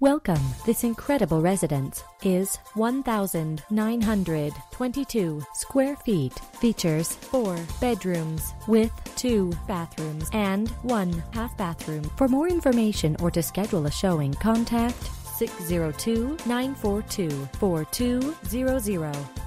Welcome. This incredible residence is 1,922 square feet. Features four bedrooms with two bathrooms and one half bathroom. For more information or to schedule a showing, contact 602 942 4200.